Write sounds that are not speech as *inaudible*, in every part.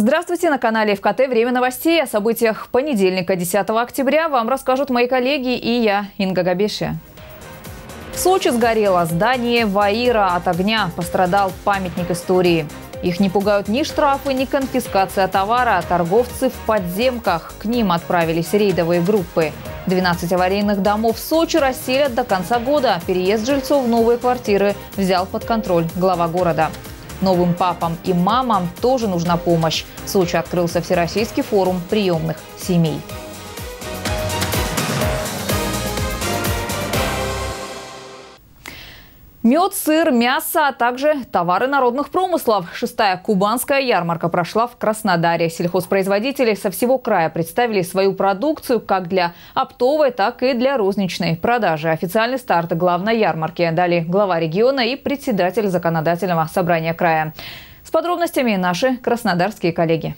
Здравствуйте, на канале ФКТ «Время новостей». О событиях понедельника, 10 октября, вам расскажут мои коллеги и я, Инга Габеши. В Сочи сгорело здание Ваира от огня. Пострадал памятник истории. Их не пугают ни штрафы, ни конфискация товара. Торговцы в подземках. К ним отправились рейдовые группы. 12 аварийных домов в Сочи расселят до конца года. Переезд жильцов в новые квартиры взял под контроль глава города. Новым папам и мамам тоже нужна помощь. В Сочи открылся Всероссийский форум приемных семей. Мед, сыр, мясо, а также товары народных промыслов. Шестая кубанская ярмарка прошла в Краснодаре. Сельхозпроизводители со всего края представили свою продукцию как для оптовой, так и для розничной продажи. Официальный старт главной ярмарки дали глава региона и председатель законодательного собрания края. С подробностями наши краснодарские коллеги.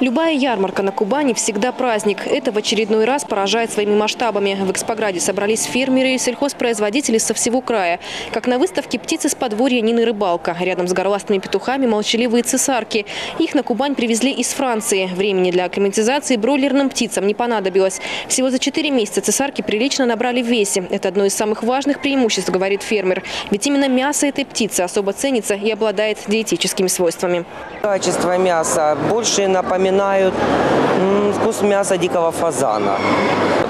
Любая ярмарка на Кубани всегда праздник. Это в очередной раз поражает своими масштабами. В Экспограде собрались фермеры и сельхозпроизводители со всего края. Как на выставке «Птицы с подворья Нины Рыбалка». Рядом с горластыми петухами молчаливые цесарки. Их на Кубань привезли из Франции. Времени для акклиматизации бройлерным птицам не понадобилось. Всего за 4 месяца цесарки прилично набрали в весе. Это одно из самых важных преимуществ, говорит фермер. Ведь именно мясо этой птицы особо ценится и обладает диетическими свойствами. Качество мяса больше напоминает напоминают вкус мяса дикого фазана.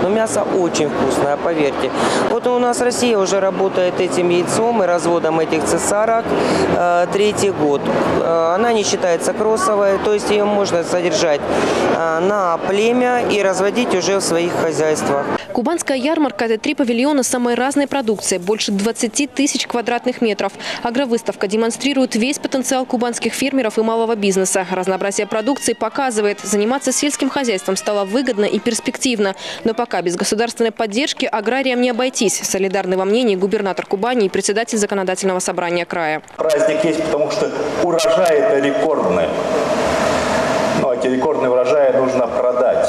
Но мясо очень вкусное, поверьте. Вот у нас Россия уже работает этим яйцом и разводом этих цесарок э, третий год. Э, она не считается кроссовой, то есть ее можно содержать э, на племя и разводить уже в своих хозяйствах. Кубанская ярмарка – это три павильона самой разной продукции, больше 20 тысяч квадратных метров. Агровыставка демонстрирует весь потенциал кубанских фермеров и малого бизнеса. Разнообразие продукции показывает, заниматься сельским хозяйством стало выгодно и перспективно. Но пока без государственной поддержки аграриям не обойтись. Солидарный во мнении губернатор Кубани и председатель законодательного собрания края. Праздник есть, потому что урожай это рекордный. Но эти рекордные урожаи нужно продать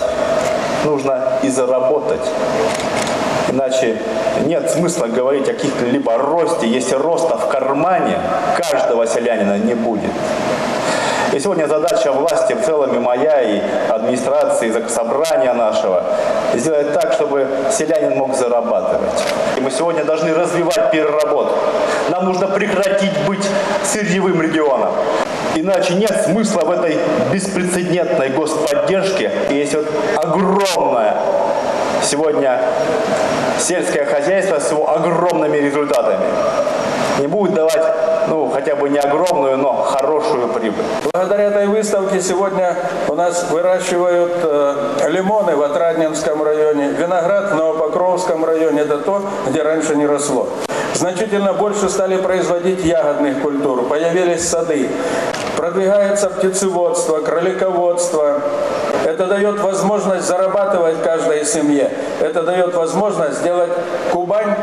нужно и заработать. Иначе нет смысла говорить о каких-либо росте, если роста в кармане каждого селянина не будет. И сегодня задача власти в целом и моя, и администрации, и собрания нашего, сделать так, чтобы селянин мог зарабатывать. И мы сегодня должны развивать переработку. Нам нужно прекратить быть сырьевым регионом. Иначе нет смысла в этой беспрецедентной господдержке. И есть вот огромное сегодня сельское хозяйство с его огромными результатами. Не будет давать, ну, хотя бы не огромную, но хорошую прибыль. Благодаря этой выставке сегодня у нас выращивают э, лимоны в Отрадненском районе, виноград в Новопокровском районе. Это то, где раньше не росло. Значительно больше стали производить ягодных культур, появились сады. Продвигается птицеводство, кролиководство. Это дает возможность зарабатывать каждой семье. Это дает возможность сделать Кубань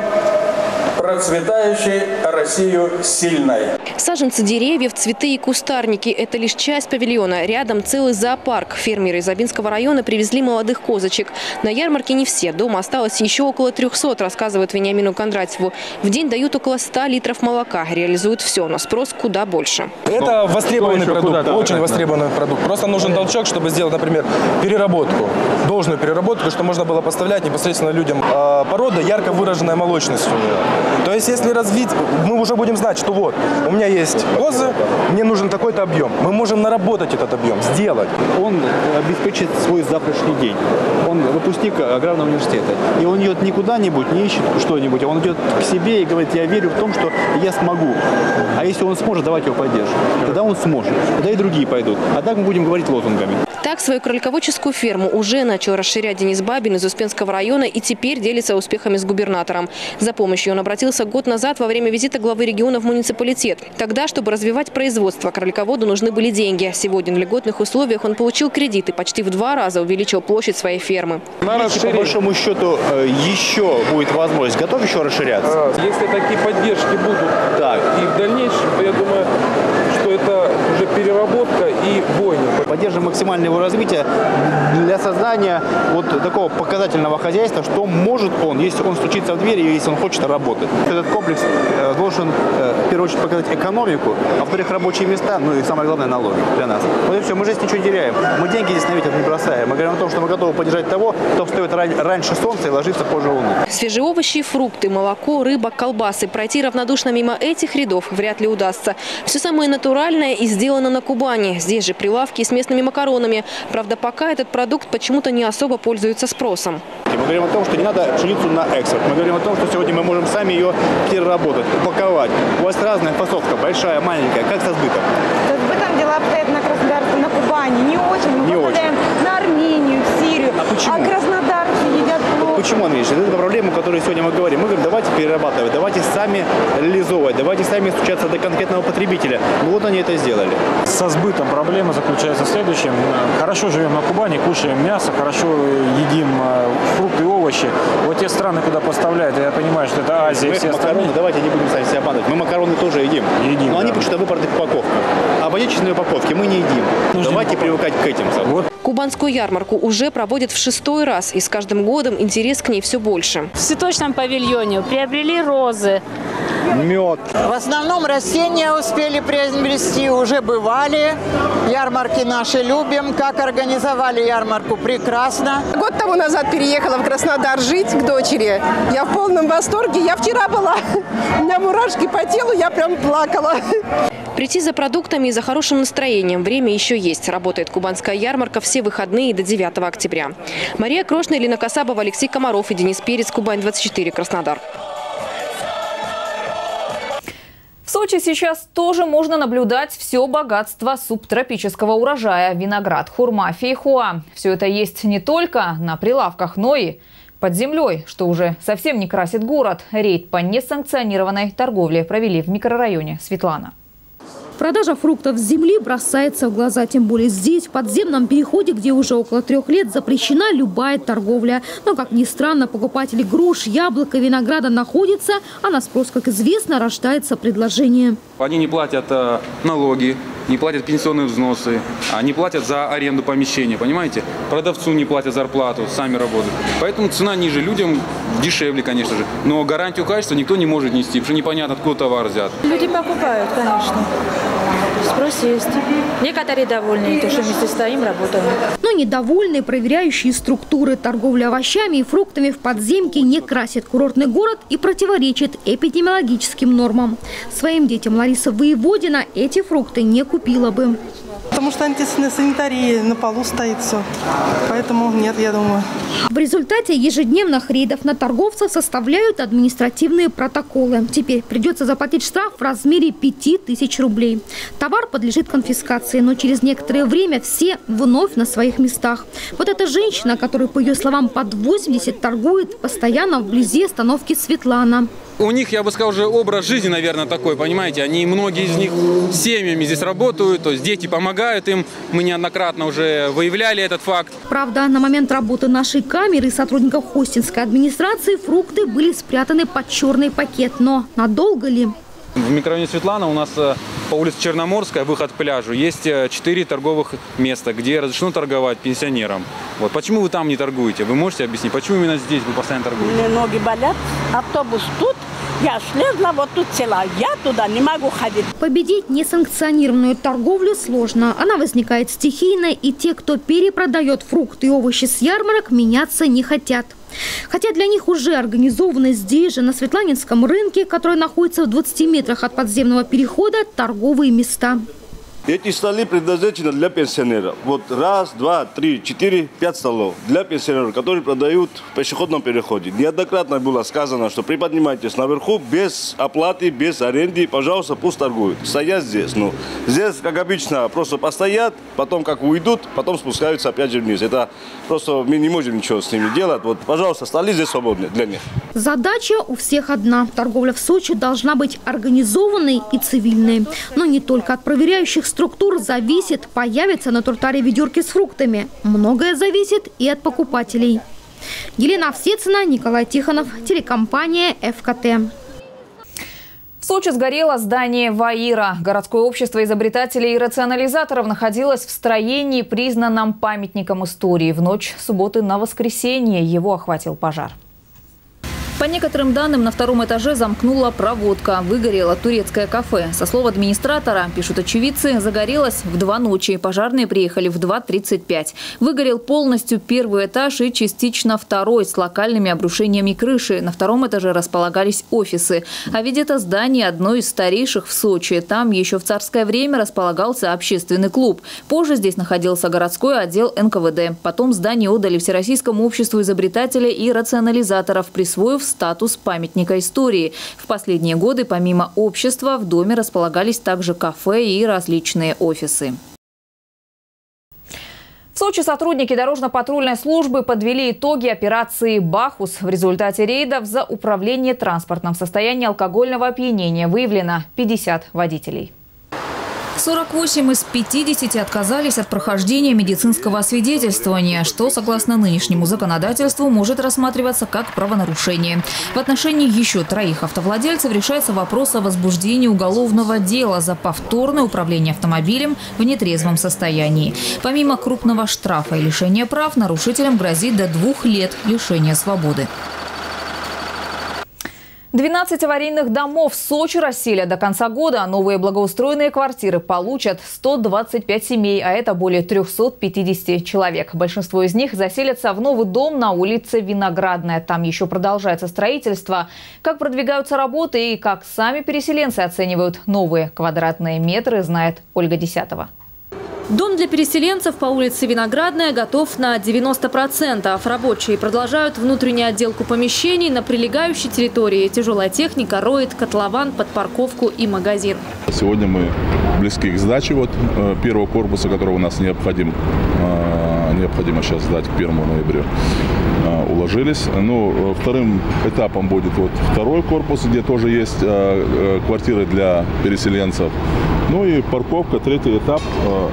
процветающей, Россию сильной. Саженцы деревьев, цветы и кустарники – это лишь часть павильона. Рядом целый зоопарк. Фермеры из Абинского района привезли молодых козочек. На ярмарке не все. Дома осталось еще около 300, рассказывает Вениамину Кондратьеву. В день дают около 100 литров молока. Реализуют все, но спрос куда больше. Это востребованный продукт, очень востребованный продукт. Просто нужен толчок, чтобы сделать, например, переработку, должную переработку, что можно было поставлять непосредственно людям. А, порода ярко выраженная молочность у нее. То есть, если развить, мы уже будем знать, что вот, у меня есть козы, мне нужен такой-то объем. Мы можем наработать этот объем, сделать. Он обеспечит свой завтрашний день. Он выпускник аграрного университета. И он идет не куда-нибудь, не ищет что-нибудь, а он идет к себе и говорит, я верю в том, что я смогу. А если он сможет, давайте его поддержим. Тогда он сможет. Тогда и другие пойдут. А так мы будем говорить лозунгами. Так свою кролиководческую ферму уже начал расширять Денис Бабин из Успенского района и теперь делится успехами с губернатором. За помощью он обратился год назад во время визита главы региона в муниципалитет. Тогда, чтобы развивать производство, кролиководу нужны были деньги. Сегодня на льготных условиях он получил кредит и почти в два раза увеличил площадь своей фермы. На по большому счету, э, еще будет возможность. Готов еще расширяться? Если такие поддержки будут так. и в дальнейшем, то я думаю, что это переработка и бойня. Поддерживаем максимальное его развитие для создания вот такого показательного хозяйства, что может он, если он стучится в дверь и если он хочет работать. Этот комплекс э, должен э, в первую очередь показать экономику, а во-вторых рабочие места, ну и самое главное налоги для нас. Вот и все, мы здесь ничего не теряем. Мы деньги здесь на ветер не бросаем. Мы говорим о том, что мы готовы поддержать того, кто встает ран- раньше солнца и ложится позже луны. Свежие овощи, фрукты, молоко, рыба, колбасы. Пройти равнодушно мимо этих рядов вряд ли удастся. Все самое натуральное и сделано на Кубани. Здесь же прилавки с местными макаронами. Правда, пока этот продукт почему-то не особо пользуется спросом. Мы говорим о том, что не надо пшеницу на экспорт. Мы говорим о том, что сегодня мы можем сами ее переработать, упаковать. У вас разная фасовка, большая, маленькая. Как со сбытом? С сбытом дела обстоят на Краснодарстве, на Кубани. Не очень. Мы Не попадаем на Армению, в Сирию. А почему? краснодарцы Почему он видишь? Это проблема, о которой сегодня мы говорим. Мы говорим, давайте перерабатывать, давайте сами реализовывать, давайте сами стучаться до конкретного потребителя. Ну вот они это сделали. Со сбытом проблема заключается в следующем. Хорошо живем на Кубани, кушаем мясо, хорошо едим э, фрукты и овощи. Вот те страны, куда поставляют, я понимаю, что это Азия, Мы все макароны, остальные. давайте не будем сами себя обманывать. Мы макароны тоже едим. Едим, Но они да. почему-то в выпоротых упаковках. А в отечественной упаковке мы не едим. Нужно давайте привыкать к этим. Вот Кубанскую ярмарку уже проводят в шестой раз. И с каждым годом интерес к ней все больше. В цветочном павильоне приобрели розы. Мед. В основном растения успели приобрести, уже бывали. Ярмарки наши любим. Как организовали ярмарку? Прекрасно. Год тому назад переехала в Краснодар жить к дочери. Я в полном восторге. Я вчера была. *laughs* У меня мурашки по телу, я прям плакала. Прийти за продуктами и за хорошим настроением время еще есть. Работает кубанская ярмарка все выходные до 9 октября. Мария Крошна, Елена Касабова, Алексей Комаров и Денис Перец. Кубань-24, Краснодар. В Сочи сейчас тоже можно наблюдать все богатство субтропического урожая – виноград, хурма, фейхоа. Все это есть не только на прилавках, но и под землей, что уже совсем не красит город. Рейд по несанкционированной торговле провели в микрорайоне Светлана. Продажа фруктов с земли бросается в глаза, тем более здесь, в подземном переходе, где уже около трех лет запрещена любая торговля. Но, как ни странно, покупатели груш, яблок и винограда находятся, а на спрос, как известно, рождается предложение. Они не платят э, налоги, не платят пенсионные взносы, они платят за аренду помещения, понимаете? Продавцу не платят зарплату, сами работают. Поэтому цена ниже, людям дешевле, конечно же. Но гарантию качества никто не может нести, потому что непонятно, откуда товар взят. Люди покупают, конечно. Спрос есть. Некоторые довольны, то, что вместе стоим, работаем. Но недовольные проверяющие структуры торговли овощами и фруктами в подземке не красит курортный город и противоречит эпидемиологическим нормам. Своим детям Лариса Воеводина эти фрукты не купила бы. Потому что антисанитария на полу стоит все. Поэтому нет, я думаю. В результате ежедневных рейдов на торговцев составляют административные протоколы. Теперь придется заплатить штраф в размере 5000 рублей. Товар подлежит конфискации, но через некоторое время все вновь на своих местах. Вот эта женщина, которая, по ее словам, под 80 торгует, постоянно вблизи остановки Светлана. У них, я бы сказал, уже образ жизни, наверное, такой, понимаете. Они, многие из них семьями здесь работают, то есть дети помогают им. Мы неоднократно уже выявляли этот факт. Правда, на момент работы нашей камеры и сотрудников хостинской администрации фрукты были спрятаны под черный пакет. Но надолго ли? В микрорайоне Светлана у нас э, по улице Черноморская, выход к пляжу, есть э, четыре торговых места, где разрешено торговать пенсионерам. Вот. Почему вы там не торгуете? Вы можете объяснить, почему именно здесь вы постоянно торгуете? Мне ноги болят, автобус тут, я слезла, вот тут села. Я туда не могу ходить. Победить несанкционированную торговлю сложно. Она возникает стихийно, и те, кто перепродает фрукты и овощи с ярмарок, меняться не хотят. Хотя для них уже организованы здесь же, на Светланинском рынке, который находится в 20 метрах от подземного перехода, торговые места. Эти столы предназначены для пенсионеров. Вот раз, два, три, четыре, пять столов для пенсионеров, которые продают в пешеходном переходе. Неоднократно было сказано, что приподнимайтесь наверху без оплаты, без аренды, пожалуйста, пусть торгуют. Стоят здесь. Ну, здесь, как обычно, просто постоят, потом как уйдут, потом спускаются опять же вниз. Это просто мы не можем ничего с ними делать. Вот, пожалуйста, столы здесь свободны для них. Задача у всех одна. Торговля в Сочи должна быть организованной и цивильной. Но не только от проверяющих структур зависит, появятся на тротуаре ведерки с фруктами. Многое зависит и от покупателей. Елена Овсецина, Николай Тихонов, телекомпания ФКТ. В Сочи сгорело здание ВАИРа. Городское общество изобретателей и рационализаторов находилось в строении, признанном памятником истории. В ночь субботы на воскресенье его охватил пожар. По некоторым данным, на втором этаже замкнула проводка. Выгорело турецкое кафе. Со слов администратора, пишут очевидцы, загорелось в два ночи. Пожарные приехали в 2.35. Выгорел полностью первый этаж и частично второй с локальными обрушениями крыши. На втором этаже располагались офисы. А ведь это здание одно из старейших в Сочи. Там еще в царское время располагался общественный клуб. Позже здесь находился городской отдел НКВД. Потом здание отдали Всероссийскому обществу изобретателей и рационализаторов, присвоив статус памятника истории. В последние годы помимо общества в доме располагались также кафе и различные офисы. В Сочи сотрудники дорожно-патрульной службы подвели итоги операции «Бахус». В результате рейдов за управление транспортом в состоянии алкогольного опьянения выявлено 50 водителей. 48 из 50 отказались от прохождения медицинского освидетельствования, что, согласно нынешнему законодательству, может рассматриваться как правонарушение. В отношении еще троих автовладельцев решается вопрос о возбуждении уголовного дела за повторное управление автомобилем в нетрезвом состоянии. Помимо крупного штрафа и лишения прав, нарушителям грозит до двух лет лишения свободы. 12 аварийных домов в Сочи рассели до конца года. Новые благоустроенные квартиры получат 125 семей, а это более 350 человек. Большинство из них заселятся в новый дом на улице Виноградная. Там еще продолжается строительство. Как продвигаются работы и как сами переселенцы оценивают новые квадратные метры, знает Ольга Десятова. Дом для переселенцев по улице Виноградная готов на 90%. Рабочие продолжают внутреннюю отделку помещений на прилегающей территории. Тяжелая техника роет котлован под парковку и магазин. Сегодня мы близки к сдаче вот, э, первого корпуса, который у нас необходим. Э, необходимо сейчас сдать к 1 ноября э, уложились. Ну, вторым этапом будет вот второй корпус, где тоже есть квартиры для переселенцев. Ну и парковка, третий этап э,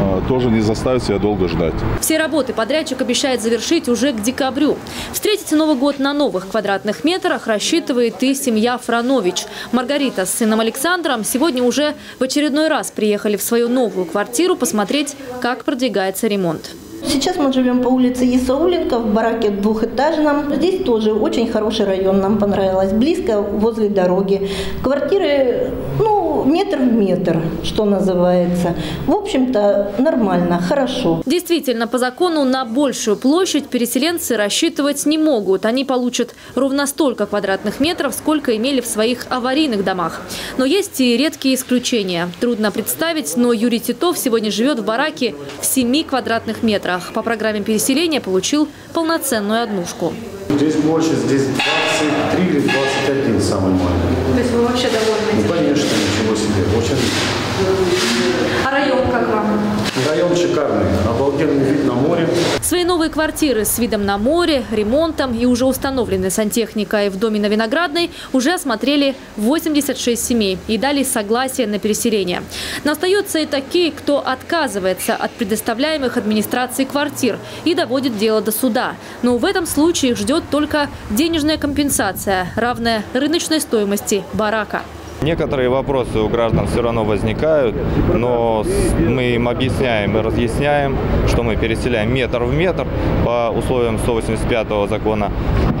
э, тоже не заставит себя долго ждать. Все работы подрядчик обещает завершить уже к декабрю. Встретить Новый год на новых квадратных метрах рассчитывает и семья Франович. Маргарита с сыном Александром сегодня уже в очередной раз приехали в свою новую квартиру посмотреть, как продвигается ремонт. Сейчас мы живем по улице Исауленко в бараке двухэтажном. Здесь тоже очень хороший район, нам понравилось. Близко, возле дороги. Квартиры, ну, метр в метр, что называется. В общем-то, нормально, хорошо. Действительно, по закону на большую площадь переселенцы рассчитывать не могут. Они получат ровно столько квадратных метров, сколько имели в своих аварийных домах. Но есть и редкие исключения. Трудно представить, но Юрий Титов сегодня живет в бараке в 7 квадратных метрах. По программе переселения получил полноценную однушку. Здесь больше, здесь 23 или 21 самый маленький. То есть вы вообще довольны? Ну, конечно, ничего себе. Очень как вам? Район шикарный, обалденный вид на море. Свои новые квартиры с видом на море, ремонтом и уже установленной сантехникой в доме на Виноградной уже осмотрели 86 семей и дали согласие на переселение. Но остаются и такие, кто отказывается от предоставляемых администрацией квартир и доводит дело до суда. Но в этом случае их ждет только денежная компенсация, равная рыночной стоимости барака. Некоторые вопросы у граждан все равно возникают, но мы им объясняем и разъясняем, что мы переселяем метр в метр по условиям 185 закона.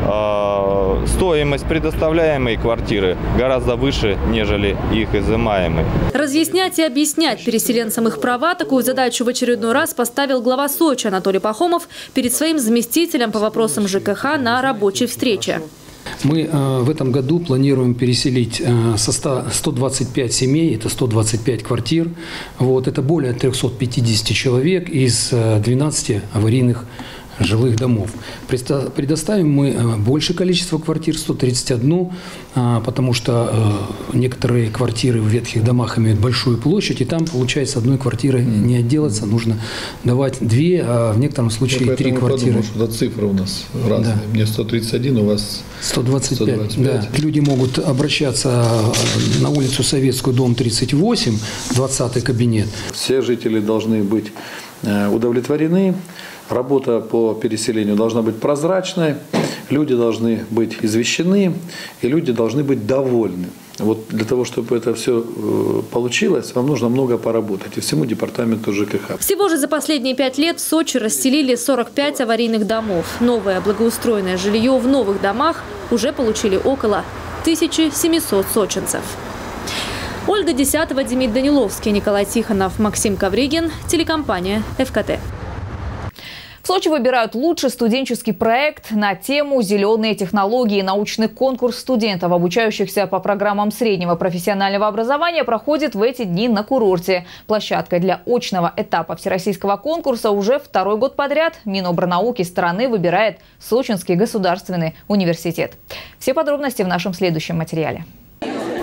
А, стоимость предоставляемой квартиры гораздо выше, нежели их изымаемой. Разъяснять и объяснять переселенцам их права такую задачу в очередной раз поставил глава Сочи Анатолий Пахомов перед своим заместителем по вопросам ЖКХ на рабочей встрече. Мы э, в этом году планируем переселить э, со 100, 125 семей, это 125 квартир. Вот, это более 350 человек из 12 э, аварийных жилых домов. Предоставим мы э, большее количество квартир, 131, а, потому что э, некоторые квартиры в ветхих домах имеют большую площадь, и там, получается, одной квартиры не отделаться, нужно давать две, а в некотором случае ну, три квартиры. Подумал, что цифры у нас разные. Да. Мне 131, у вас 125. 125. Да. Люди могут обращаться э, на улицу Советскую, дом 38, 20 кабинет. Все жители должны быть удовлетворены Работа по переселению должна быть прозрачной, люди должны быть извещены, и люди должны быть довольны. Вот для того, чтобы это все э, получилось, вам нужно много поработать. И всему департаменту ЖКХ. Всего же за последние пять лет в Сочи расстелили 45 аварийных домов. Новое благоустроенное жилье в новых домах уже получили около 1700 сочинцев. Ольга Десятого, Демид Даниловский, Николай Тихонов, Максим Ковригин, телекомпания «ФКТ». Сочи выбирают лучший студенческий проект на тему «Зеленые технологии». Научный конкурс студентов, обучающихся по программам среднего профессионального образования, проходит в эти дни на курорте. Площадкой для очного этапа всероссийского конкурса уже второй год подряд Минобрнауки страны выбирает Сочинский государственный университет. Все подробности в нашем следующем материале.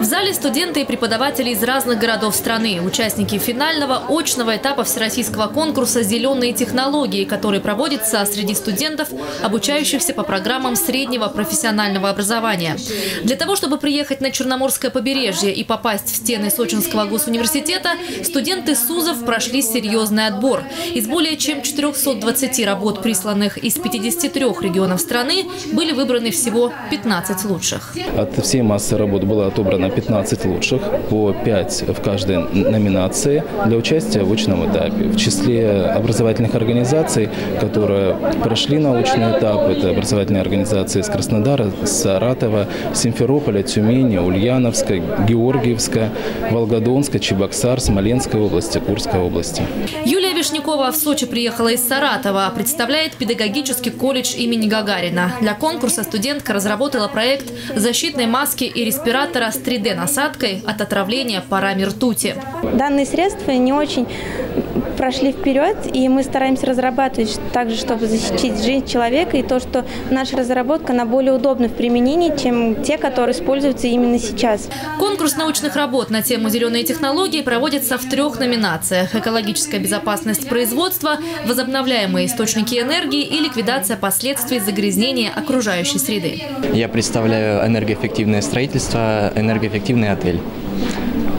В зале студенты и преподаватели из разных городов страны, участники финального очного этапа всероссийского конкурса «Зеленые технологии», который проводится среди студентов, обучающихся по программам среднего профессионального образования. Для того, чтобы приехать на Черноморское побережье и попасть в стены Сочинского госуниверситета, студенты СУЗов прошли серьезный отбор. Из более чем 420 работ, присланных из 53 регионов страны, были выбраны всего 15 лучших. От всей массы работ было отобрано 15 лучших, по 5 в каждой номинации для участия в очном этапе. В числе образовательных организаций, которые прошли научный этап, это образовательные организации из Краснодара, Саратова, Симферополя, Тюмени, Ульяновска, Георгиевска, Волгодонска, Чебоксар, Смоленской области, Курской области. Юлия Вишнякова в Сочи приехала из Саратова, представляет педагогический колледж имени Гагарина. Для конкурса студентка разработала проект защитной маски и респиратора с 3D-насадкой от отравления парами ртути. Данные средства не очень прошли вперед, и мы стараемся разрабатывать также, чтобы защитить жизнь человека, и то, что наша разработка, она более удобна в применении, чем те, которые используются именно сейчас. Конкурс научных работ на тему «Зеленые технологии» проводится в трех номинациях – экологическая безопасность производства, возобновляемые источники энергии и ликвидация последствий загрязнения окружающей среды. Я представляю энергоэффективное строительство, энергоэффективный отель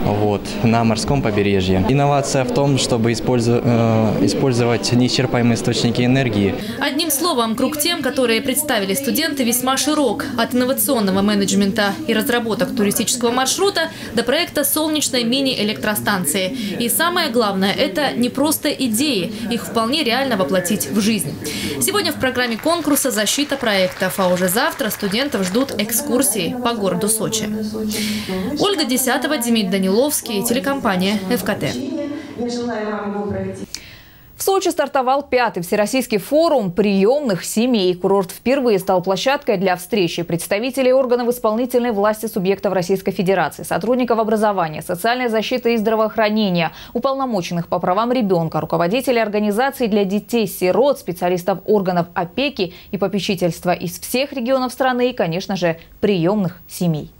вот, на морском побережье. Инновация в том, чтобы использовать, э, использовать неисчерпаемые источники энергии. Одним словом, круг тем, которые представили студенты, весьма широк. От инновационного менеджмента и разработок туристического маршрута до проекта солнечной мини-электростанции. И самое главное, это не просто идеи, их вполне реально воплотить в жизнь. Сегодня в программе конкурса защита проектов, а уже завтра студентов ждут экскурсии по городу Сочи. Ольга Десятого, Демид Данилов. Орловский, телекомпания ФКТ. В Сочи стартовал пятый всероссийский форум приемных семей. Курорт впервые стал площадкой для встречи представителей органов исполнительной власти субъектов Российской Федерации, сотрудников образования, социальной защиты и здравоохранения, уполномоченных по правам ребенка, руководителей организаций для детей-сирот, специалистов органов опеки и попечительства из всех регионов страны и, конечно же, приемных семей.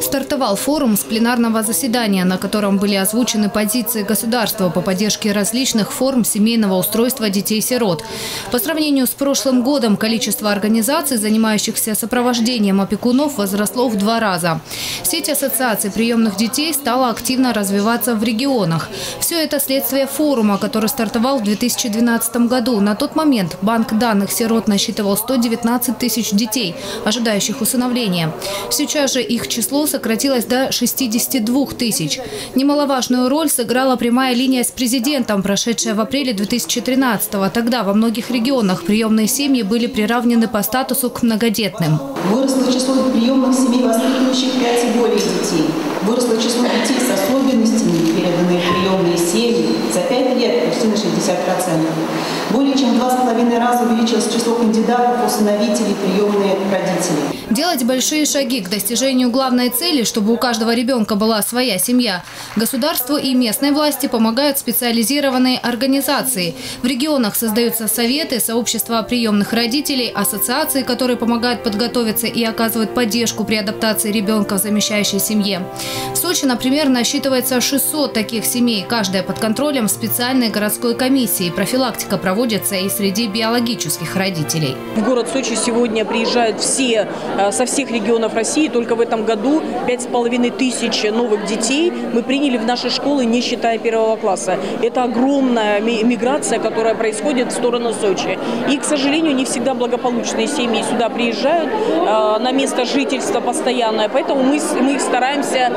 Стартовал форум с пленарного заседания, на котором были озвучены позиции государства по поддержке различных форм семейного устройства детей-сирот. По сравнению с прошлым годом количество организаций, занимающихся сопровождением опекунов, возросло в два раза. Сеть ассоциаций приемных детей стала активно развиваться в регионах. Все это следствие форума, который стартовал в 2012 году. На тот момент банк данных сирот насчитывал 119 тысяч детей, ожидающих усыновления. Сейчас же их число сократилось до 62 тысяч. Немаловажную роль сыграла прямая линия с президентом, прошедшая в апреле 2013 -го. Тогда во многих регионах приемные семьи были приравнены по статусу к многодетным. Выросло число приемных семей, воспитывающих 5 и более детей. Выросло число детей с особенностями, переданные приемные семьи, за 5 лет почти на 60%. Более чем в два с половиной раза увеличилось число кандидатов, усыновителей, приемные родители. Делать большие шаги к достижению главной цели, чтобы у каждого ребенка была своя семья. Государству и местной власти помогают специализированные организации. В регионах создаются советы, сообщества приемных родителей, ассоциации, которые помогают подготовиться и оказывают поддержку при адаптации ребенка в замещающей семье. В Сочи, например, насчитывается 600 таких семей, каждая под контролем специальной городской комиссии. Профилактика проводится и среди биологических родителей. В город Сочи сегодня приезжают все э, со всех регионов России. Только в этом году 5,5 тысяч новых детей мы приняли в наши школы, не считая первого класса. Это огромная миграция, которая происходит в сторону Сочи. И, к сожалению, не всегда благополучные семьи сюда приезжают э, на место жительства постоянное. Поэтому мы, мы стараемся,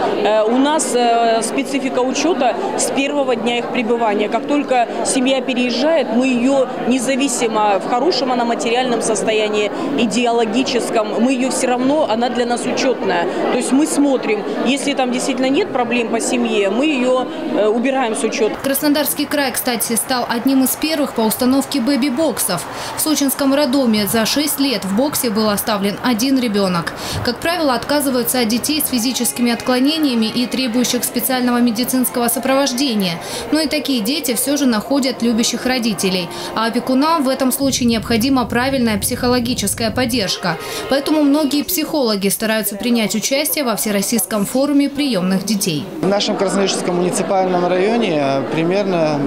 у нас специфика учета с первого дня их пребывания. Как только семья переезжает, мы ее независимо, в хорошем она материальном состоянии, идеологическом, мы ее все равно, она для нас учетная. То есть мы смотрим, если там действительно нет проблем по семье, мы ее э, убираем с учета. Краснодарский край, кстати, стал одним из первых по установке бэби-боксов. В сочинском роддоме за 6 лет в боксе был оставлен один ребенок. Как правило, отказываются от детей с физическими отклонениями и требующих специального медицинского сопровождения. Но и такие дети все же находят любящих родителей. А опекунам в этом случае необходима правильная психологическая поддержка. Поэтому многие психологи стараются принять участие во Всероссийском форуме приемных детей. В нашем Красноярском муниципальном районе примерно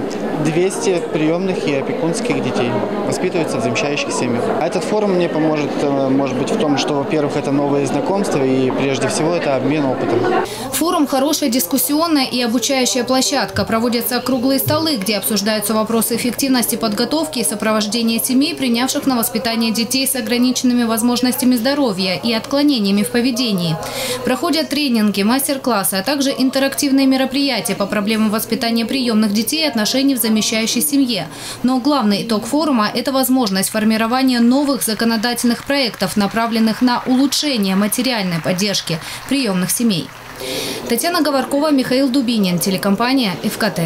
200 приемных и опекунских детей воспитываются в замещающих семьях. А этот форум мне поможет, э, может быть, в том, что, во-первых, это новые знакомства и, прежде всего, это обмен опытом. Форум – хорошая дискуссионная и обучающая площадка. Проводятся круглые столы, где обсуждаются вопросы эффективности подготовки и сопровождения семей, принявших на воспитание детей с ограниченными возможностями здоровья и отклонениями в поведении. Проходят тренинги, мастер-классы, а также интерактивные мероприятия по проблемам воспитания приемных детей и отношений в замещающей семье. Но главный итог форума – это возможность формирования новых законодательных проектов, направленных на улучшение материальной поддержки приемных семей. Татьяна Говоркова, Михаил Дубинин, телекомпания «ФКТ».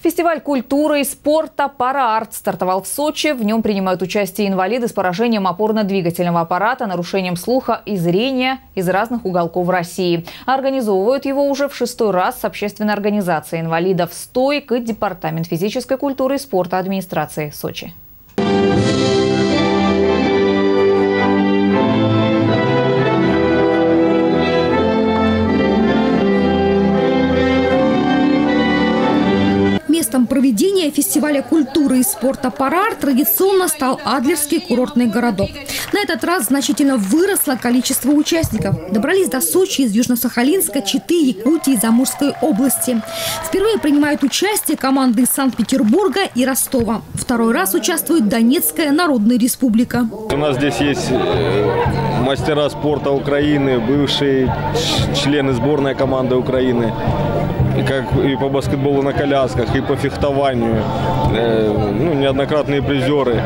Фестиваль культуры и спорта «Параарт» стартовал в Сочи. В нем принимают участие инвалиды с поражением опорно-двигательного аппарата, нарушением слуха и зрения из разных уголков России. Организовывают его уже в шестой раз с общественной организацией инвалидов «Стоик» и Департамент физической культуры и спорта администрации Сочи. Местом проведения фестиваля культуры и спорта «Парар» традиционно стал Адлерский курортный городок. На этот раз значительно выросло количество участников. Добрались до Сочи из Южно-Сахалинска, Читы, Якутии Замурской области. Впервые принимают участие команды из Санкт-Петербурга и Ростова. Второй раз участвует Донецкая Народная Республика. У нас здесь есть э, мастера спорта Украины, бывшие члены сборной команды Украины как и по баскетболу на колясках, и по фехтованию. Э, ну, неоднократные призеры.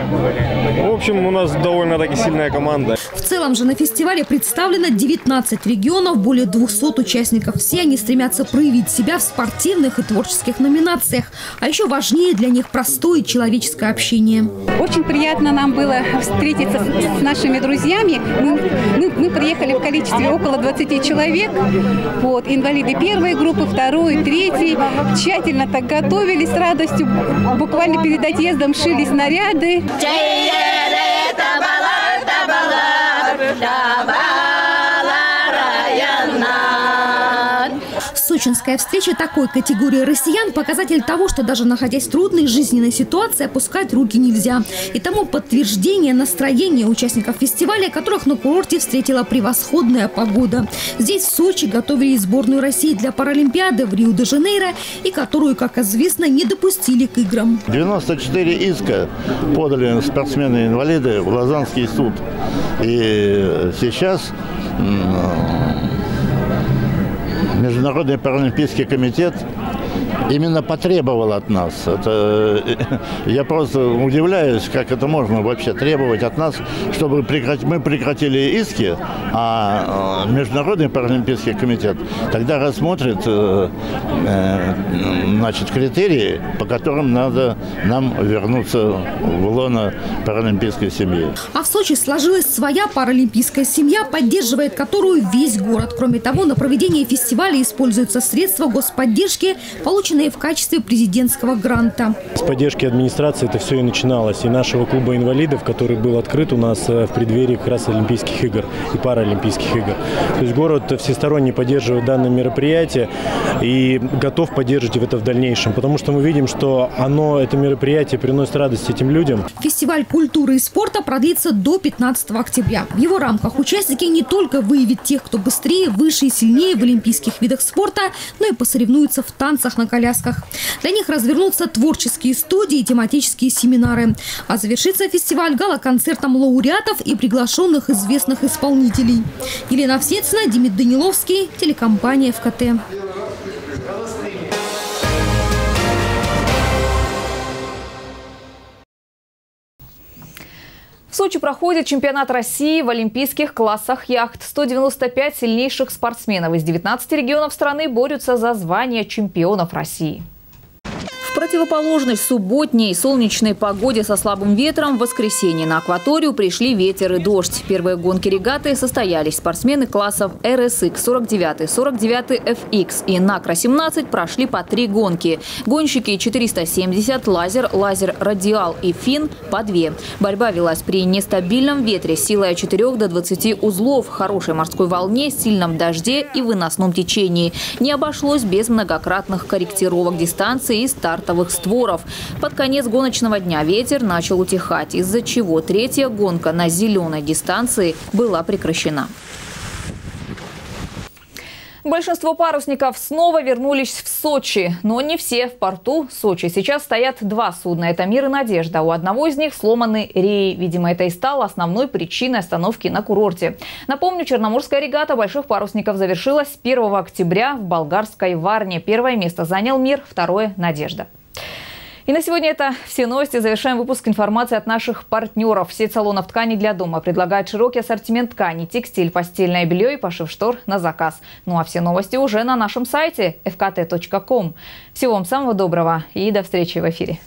В общем, у нас довольно таки сильная команда. В целом же на фестивале представлено 19 регионов, более 200 участников. Все они стремятся проявить себя в спортивных и творческих номинациях. А еще важнее для них простое человеческое общение. Очень приятно нам было встретиться с, с нашими друзьями. Мы, мы, мы приехали в количестве около 20 человек. Вот, инвалиды первой группы, второй, третий. Тщательно так готовились с радостью. Буквально перед отъездом шили снаряды. Сочинская встреча такой категории россиян – показатель того, что даже находясь в трудной жизненной ситуации, опускать руки нельзя. И тому подтверждение настроения участников фестиваля, которых на курорте встретила превосходная погода. Здесь, в Сочи, готовили сборную России для Паралимпиады в Рио-де-Жанейро, и которую, как известно, не допустили к играм. 94 иска подали спортсмены-инвалиды в Лазанский суд. И сейчас Международный паралимпийский комитет именно потребовал от нас. Это, *laughs* я просто удивляюсь, как это можно вообще требовать от нас, чтобы прекрати, мы прекратили иски, а Международный паралимпийский комитет тогда рассмотрит э, э, значит, критерии, по которым надо нам вернуться в лоно паралимпийской семьи. А в Сочи сложилась своя паралимпийская семья, поддерживает которую весь город. Кроме того, на проведение фестиваля используются средства господдержки, полученные в качестве президентского гранта. С поддержки администрации это все и начиналось. И нашего клуба инвалидов, который был открыт у нас э, в преддверии как раз Олимпийских игр и Паралимпийских игр. То есть город всесторонне поддерживает данное мероприятие и готов поддерживать это в дальнейшем. Потому что мы видим, что оно, это мероприятие приносит радость этим людям. Фестиваль культуры и спорта продлится до 15 октября. В его рамках участники не только выявят тех, кто быстрее, выше и сильнее в олимпийских видах спорта, но и посоревнуются в танцах на колясках. Для них развернутся творческие студии и тематические семинары. А завершится фестиваль гала-концертом лауреатов и приглашенных известных исполнителей. Елена Овсецина, Демид Даниловский, телекомпания ФКТ. Сочи проходит чемпионат России в олимпийских классах яхт. 195 сильнейших спортсменов из 19 регионов страны борются за звание чемпионов России противоположность субботней солнечной погоде со слабым ветром в воскресенье на акваторию пришли ветер и дождь. Первые гонки регаты состоялись. Спортсмены классов RSX 49, 49 FX и NACRA 17 прошли по три гонки. Гонщики 470, лазер, лазер радиал и фин по две. Борьба велась при нестабильном ветре силой от 4 до 20 узлов, хорошей морской волне, сильном дожде и выносном течении. Не обошлось без многократных корректировок дистанции и старта стартовых створов. Под конец гоночного дня ветер начал утихать, из-за чего третья гонка на зеленой дистанции была прекращена. Большинство парусников снова вернулись в Сочи, но не все в порту Сочи. Сейчас стоят два судна. Это «Мир» и «Надежда». У одного из них сломаны реи. Видимо, это и стало основной причиной остановки на курорте. Напомню, Черноморская регата больших парусников завершилась 1 октября в болгарской Варне. Первое место занял «Мир», второе – «Надежда». И на сегодня это все новости. Завершаем выпуск информации от наших партнеров. Сеть салонов ткани для дома предлагает широкий ассортимент тканей, текстиль, постельное белье и пошив штор на заказ. Ну а все новости уже на нашем сайте fkt.com. Всего вам самого доброго и до встречи в эфире.